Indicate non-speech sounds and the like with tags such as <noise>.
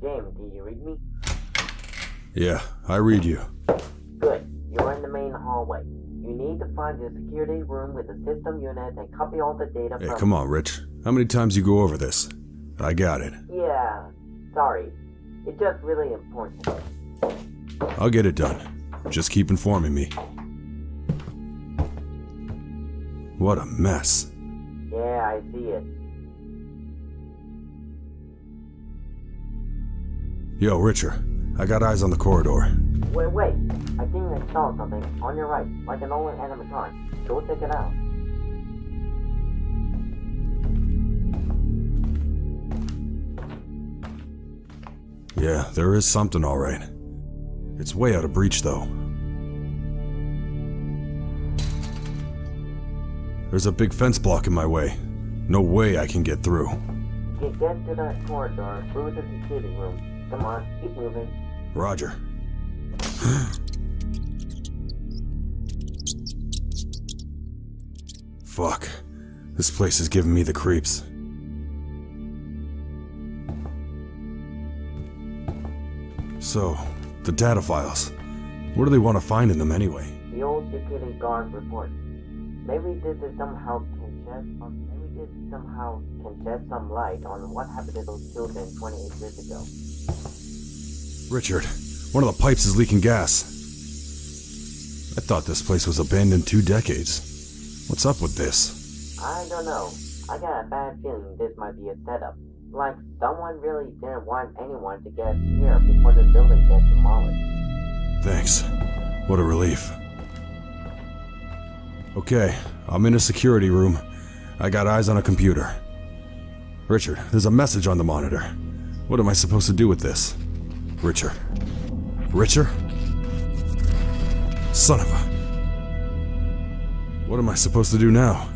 Jim, do you read me? Yeah, I read you. Good. You're in the main hallway. You need to find the security room with the system unit and copy all the data Hey, come on, Rich. How many times you go over this? I got it. Yeah, sorry. It's just really important. I'll get it done. Just keep informing me. What a mess. Yeah, I see it. Yo, Richard. I got eyes on the corridor. Wait, wait. I think I saw something on your right, like an old animatronic. Go check it out. Yeah, there is something alright. It's way out of breach, though. There's a big fence blocking my way. No way I can get through. Get, get to that corridor through the security room. Come on, keep moving. Roger. <gasps> Fuck. This place is giving me the creeps. So, the data files. What do they want to find in them anyway? The old security guard report. Maybe this is somehow can shed some, somehow can shed some light on what happened to those children 28 years ago. Richard, one of the pipes is leaking gas. I thought this place was abandoned two decades. What's up with this? I don't know. I got a bad feeling this might be a setup. Like someone really didn't want anyone to get here before the building gets demolished. Thanks. What a relief. Okay, I'm in a security room. I got eyes on a computer. Richard, there's a message on the monitor. What am I supposed to do with this? Richard. Richard? Son of a. What am I supposed to do now?